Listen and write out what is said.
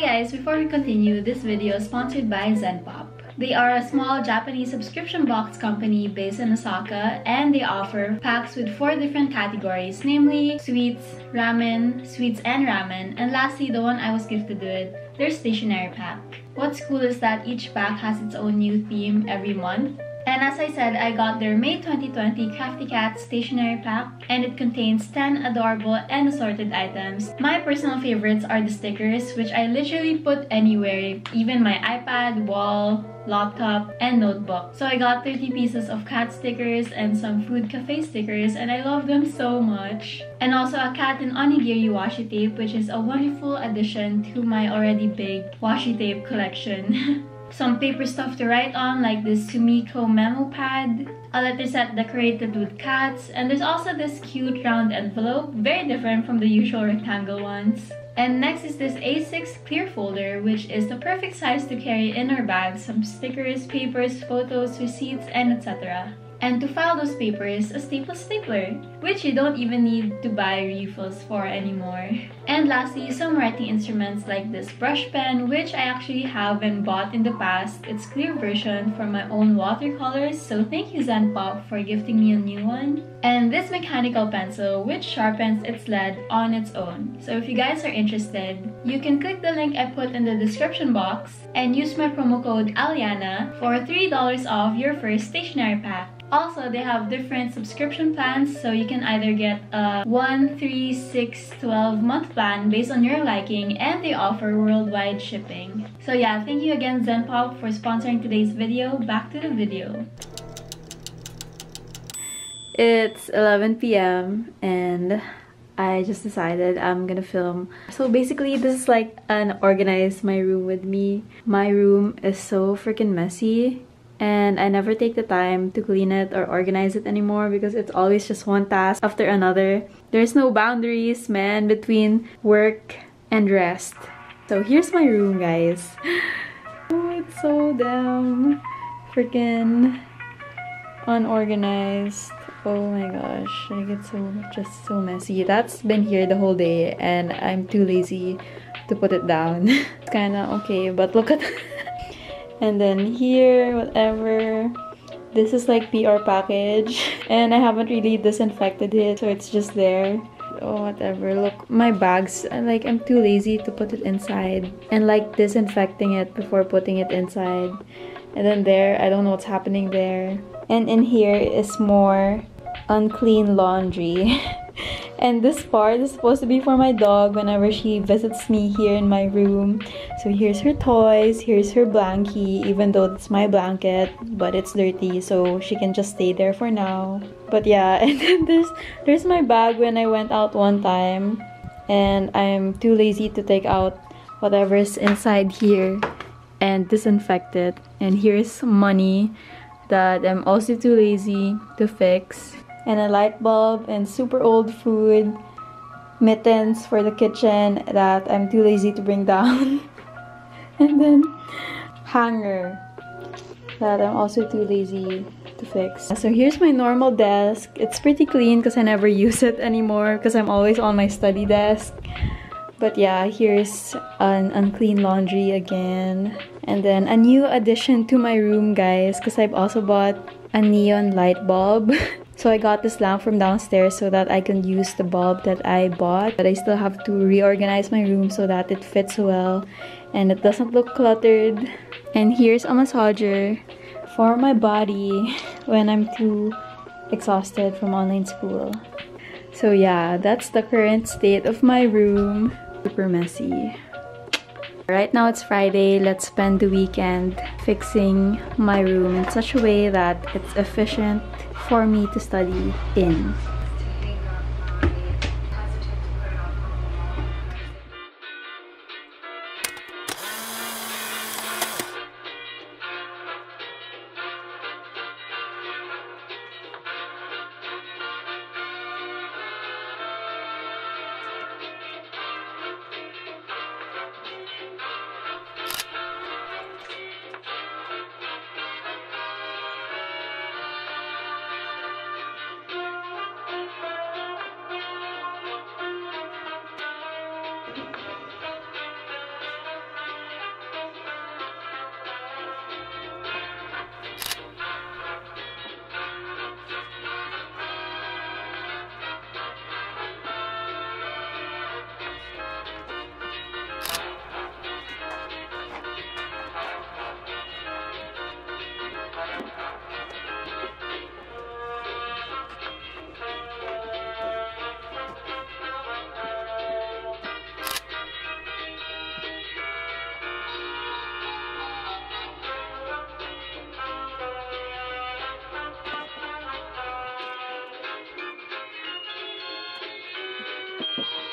Hi guys, before we continue, this video is sponsored by Zenpop. They are a small Japanese subscription box company based in Osaka and they offer packs with four different categories, namely sweets, ramen, sweets and ramen, and lastly the one I was gifted with, their stationery pack. What's cool is that each pack has its own new theme every month and as I said, I got their May 2020 Crafty Cat stationery pack and it contains 10 adorable and assorted items. My personal favorites are the stickers which I literally put anywhere, even my iPad, wall, laptop, and notebook. So I got 30 pieces of cat stickers and some food cafe stickers and I love them so much. And also a cat and onigiri washi tape which is a wonderful addition to my already big washi tape collection. some paper stuff to write on like this Sumiko memo pad, a letter set decorated with cats, and there's also this cute round envelope, very different from the usual rectangle ones. And next is this A6 clear folder, which is the perfect size to carry in our bag some stickers, papers, photos, receipts, and etc and to file those papers, a staple stapler, which you don't even need to buy refills for anymore. And lastly, some writing instruments like this brush pen, which I actually have and bought in the past. It's clear version for my own watercolors, so thank you Zenpop for gifting me a new one. And this mechanical pencil, which sharpens its lead on its own. So if you guys are interested, you can click the link I put in the description box and use my promo code ALYANNA for $3 off your first stationery pack. Also, they have different subscription plans, so you can either get a 1, 3, 6, 12 month plan based on your liking, and they offer worldwide shipping. So yeah, thank you again Zenpop for sponsoring today's video. Back to the video. It's 11 p.m. and I just decided I'm gonna film. So basically this is like an organize my room with me. My room is so freaking messy and I never take the time to clean it or organize it anymore because it's always just one task after another. There's no boundaries, man, between work and rest. So here's my room, guys. Oh, it's so damn freaking unorganized. Oh my gosh, I get so just so messy. That's been here the whole day and I'm too lazy to put it down. it's kinda okay, but look at and then here whatever. This is like PR package. And I haven't really disinfected it so it's just there. Oh whatever. Look my bags like I'm too lazy to put it inside. And like disinfecting it before putting it inside. And then there I don't know what's happening there. And in here is more unclean laundry and this part is supposed to be for my dog whenever she visits me here in my room. So here's her toys here's her blankie even though it's my blanket but it's dirty so she can just stay there for now. But yeah and then there's there's my bag when i went out one time and i'm too lazy to take out whatever's inside here and disinfect it. And here's money that i'm also too lazy to fix and a light bulb and super old food mittens for the kitchen that I'm too lazy to bring down and then hanger that I'm also too lazy to fix. So here's my normal desk. It's pretty clean because I never use it anymore because I'm always on my study desk. But yeah, here's an unclean laundry again. And then a new addition to my room, guys, because I've also bought a neon light bulb. So I got this lamp from downstairs so that I can use the bulb that I bought. But I still have to reorganize my room so that it fits well and it doesn't look cluttered. And here's a massager for my body when I'm too exhausted from online school. So yeah, that's the current state of my room. Super messy. Right now it's Friday, let's spend the weekend fixing my room in such a way that it's efficient for me to study in. Thank you.